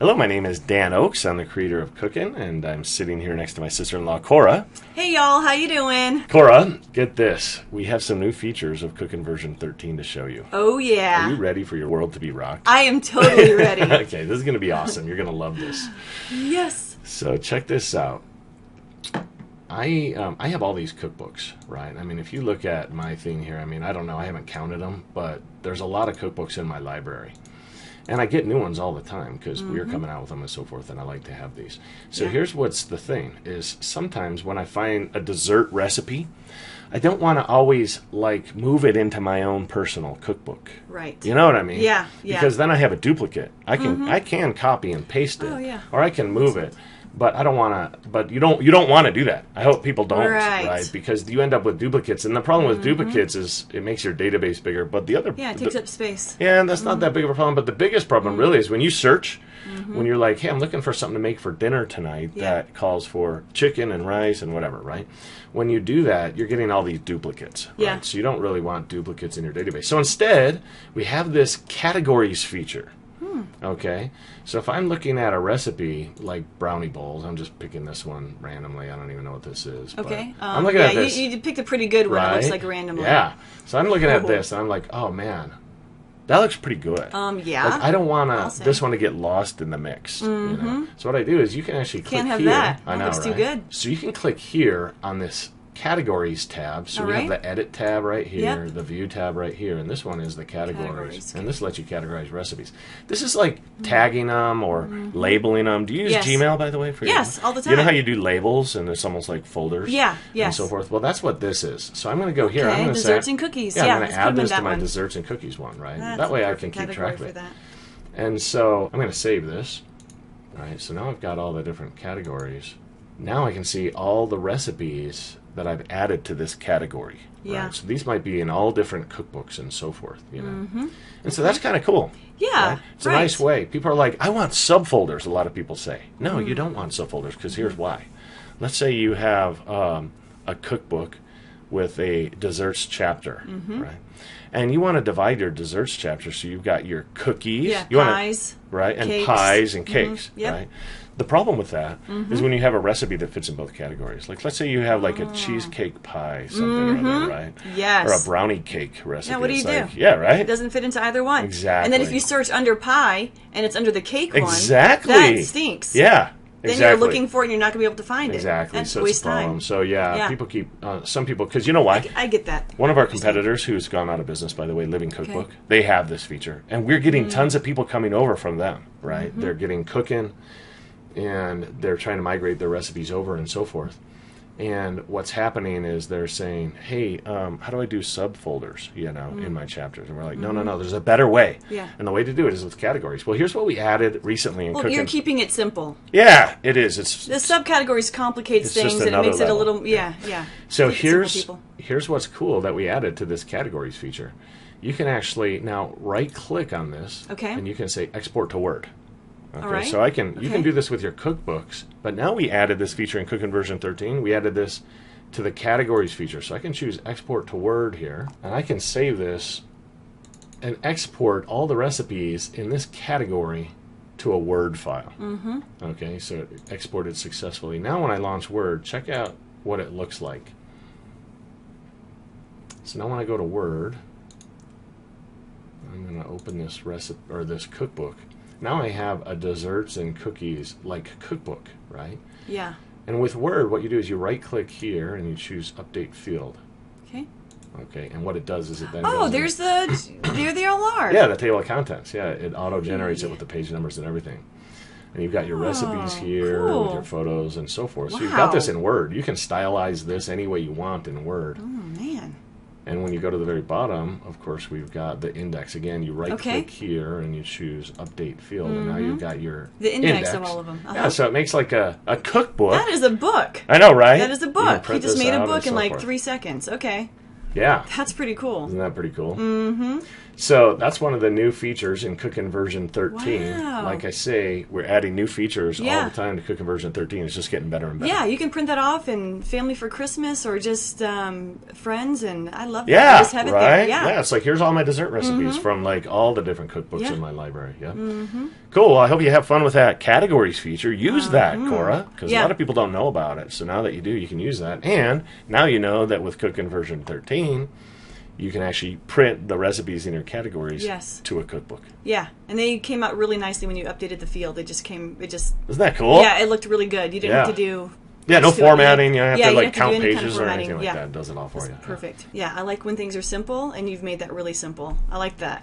Hello, my name is Dan Oaks. I'm the creator of Cook'n, and I'm sitting here next to my sister-in-law, Cora. Hey y'all, how you doing? Cora, get this. We have some new features of Cook'n version 13 to show you. Oh yeah. Are you ready for your world to be rocked? I am totally ready. okay, this is going to be awesome. You're going to love this. yes. So check this out. I um, I have all these cookbooks, right? I mean, if you look at my thing here, I mean, I don't know, I haven't counted them, but there's a lot of cookbooks in my library, and I get new ones all the time because we're mm-hmm. coming out with them and so forth, and I like to have these. So Yeah. here's what's the thing: is sometimes when I find a dessert recipe, I don't want to always like move it into my own personal cookbook. Right. You know what I mean? Yeah, yeah. Because then I have a duplicate. I can mm-hmm. I can copy and paste oh, it, Oh, yeah. or I can move it. But I don't want to. But you don't. You don't want to do that. I hope people don't, Right. Mm-hmm. Because you end up with duplicates, and the problem with duplicates is it makes your database bigger. But the other, Yeah, it takes the- up space. yeah, and that's not that big of a problem. But the biggest problem Mm-hmm. really is when you search, when you're like, hey, I'm looking for something to make for dinner tonight Yeah. that calls for chicken and rice and whatever, right? When you do that, you're getting all these duplicates. right? Yeah. So you don't really want duplicates in your database. So instead, we have this categories feature. Hmm. Okay, so if I'm looking at a recipe like brownie bowls, I'm just picking this one randomly. I don't even know what this is. but Okay. I'm Um, looking yeah, at this. You, you picked a pretty good one. It looks right? like randomly. Yeah. So I'm looking at this and I'm like, oh man, that looks pretty good. Um, yeah. Like, I don't want to this one to get lost in the mix. You know? So what I do is you can actually click Can't have here. that. I That know, looks too good. So you can click here on this categories tab. So All we right. have the edit tab right here, Yep. the view tab right here, and this one is the categories. Categories. And this lets you categorize recipes. This is like tagging them or labeling them. Do you use Mm-hmm. Yes. Gmail by the way for your- Yes, all the time. You know how you do labels and it's almost like folders? Yeah, And so forth. Well, that's what this is. So I'm going to go here. I'm Okay, going to desserts say, and cookies. Yeah, Yeah, I'm going to add this to my one. desserts and cookies one, right? That's that way I can keep track of it. that. And so I'm going to save this. All right, so now I've got all the different categories. Now I can see all the recipes that I've added to this category. Yeah. Right? So these might be in all different cookbooks and so forth, you know. And so that's kind of cool. Mm-hmm. Yeah, right? It's a nice way. People are like, I want subfolders, a lot of people say. No, Mm-hmm. you don't want subfolders because here's why. Let's say you have um, a cookbook with a desserts chapter, Mm-hmm. right? And you want to divide your desserts chapter so you've got your cookies, Yeah, you wanna- pies. right, and cakes. pies and Mhm, cakes, yep. right? The problem with that is when you have a recipe that fits in both categories. Like, let's say you have like a cheesecake pie, something or other, right? Mm-hmm. Yes. Or a brownie cake recipe. Yeah, what do It's you like, do? Yeah, right. It doesn't fit into either one. Exactly. And then if you search under pie and it's under the cake one, Exactly. that stinks. Yeah. Then exactly. you're looking for it and you're not going to be able to find it. Exactly. That's so a it's waste a problem. time. So yeah, Yeah. people keep uh, some people because you know why? I get that. One of our competitors, who's gone out of business, by the way, Living Cookbook, they have this feature, and we're getting tons of people coming over from them. Right? They're getting Cook'n, and they're trying to migrate their recipes over and so forth. And what's happening is they're saying, "Hey, um, how do I do subfolders? You know, in my chapters?" And we're like, "No, no, no. There's a better way. Yeah. And the way to do it is with categories. Well, here's what we added recently in Well, Cook'n. you're keeping it simple. yeah, it is. It's The subcategories complicates things and it makes it a little yeah, yeah. So Keep here's here's what's cool that we added to this categories feature. You can actually now right click on this, Okay. and you can say export to Word. Okay, right. so I can you can do this with your cookbooks, but now we added this feature in Cook'n version 13. We added this to the categories feature, so I can choose export to Word here, and I can save this and export all the recipes in this category to a Word file. Mm-hmm. Okay, so it exported successfully. Now, when I launch Word, check out what it looks like. So now, when I go to Word, I'm going to open this recipe or this cookbook. Now I have a desserts and cookies like cookbook, right? Yeah. And with Word, what you do is you right click here and you choose Update Field. Okay. Okay, and what it does is it then Oh, in- there's the there they all are. yeah, the table of contents. Yeah, it auto generates it with the page numbers and everything. And you've got your recipes Oh, here cool. with your photos and so forth. So you've got this in Word. You can stylize this any way you want in Word. Oh man. And when you go to the very bottom, of course, we've got the index. Again, you right Okay. click here and you choose Update Field, and now you've got your Mm-hmm. The index of all of 'em. Yeah, Uh-huh. so it makes like a, a cookbook. That is a book. I know, right? That is a book. He just made a book in so like forth. three seconds. Okay. Yeah. That's pretty cool. Isn't that pretty cool? Mm-hmm. So that's one of the new features in Cook'n version 13. Wow. Like I say, we're adding new features all the time to Cook'n version 13. It's just getting better and better. Yeah, you can print that off and family for Christmas or just um, friends, and I love that. Yeah, just have it right. there. Yeah. Mm-hmm. it's like here's all my dessert recipes from like all the different cookbooks Yeah. in my library. Yeah, mm-hmm. cool. Well, I hope you have fun with that categories feature. Use that, Cora, because a Uh-huh. Lot of people don't know about it. So now that you do, you can use that. And now you know that with Cook'n version 13, you can actually print the recipes in your categories Yes. to a cookbook. Yeah, and they came out really nicely when you updated the field. It just came. It just. Isn't that cool? Yeah, it looked really good. You didn't have to do. Yeah, no to it. formatting. You don't have yeah, to like don't count do any kind of or formatting. anything like yeah. that. It does it all for you. Perfect. Yeah, I like when things are simple, and you've made that really simple. I like that.